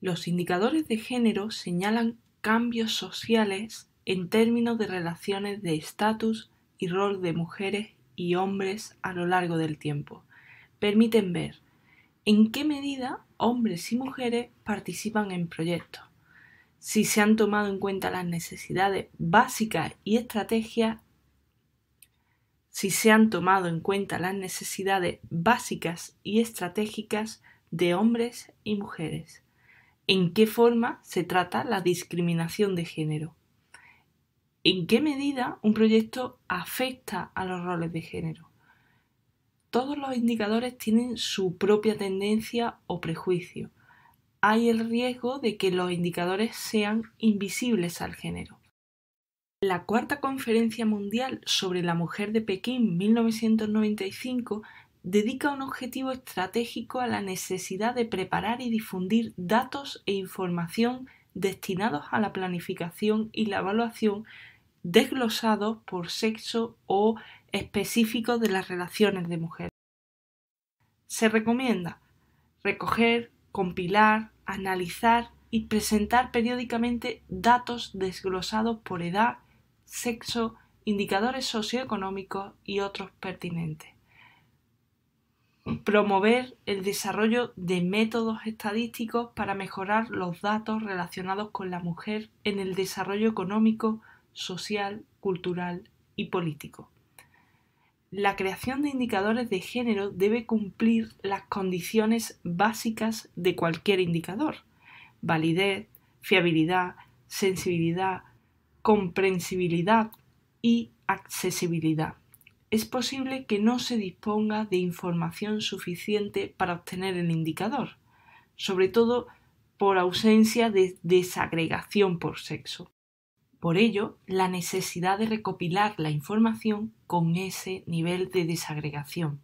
Los indicadores de género señalan cambios sociales en términos de relaciones de estatus y rol de mujeres y hombres a lo largo del tiempo. Permiten ver en qué medida hombres y mujeres participan en proyectos, si se han tomado en cuenta las necesidades básicas y estrategias si se han tomado en cuenta las necesidades básicas y estratégicas de hombres y mujeres. ¿En qué forma se trata la discriminación de género? ¿En qué medida un proyecto afecta a los roles de género? Todos los indicadores tienen su propia tendencia o prejuicio. Hay el riesgo de que los indicadores sean invisibles al género. La Cuarta Conferencia Mundial sobre la Mujer de Pekín 1995 dedica un objetivo estratégico a la necesidad de preparar y difundir datos e información destinados a la planificación y la evaluación desglosados por sexo o específicos de las relaciones de mujeres. Se recomienda recoger, compilar, analizar y presentar periódicamente datos desglosados por edad, sexo, indicadores socioeconómicos y otros pertinentes. Promover el desarrollo de métodos estadísticos para mejorar los datos relacionados con la mujer en el desarrollo económico, social, cultural y político. La creación de indicadores de género debe cumplir las condiciones básicas de cualquier indicador. Validez, fiabilidad, sensibilidad, comprensibilidad y accesibilidad. Es posible que no se disponga de información suficiente para obtener el indicador, sobre todo por ausencia de desagregación por sexo. Por ello, la necesidad de recopilar la información con ese nivel de desagregación.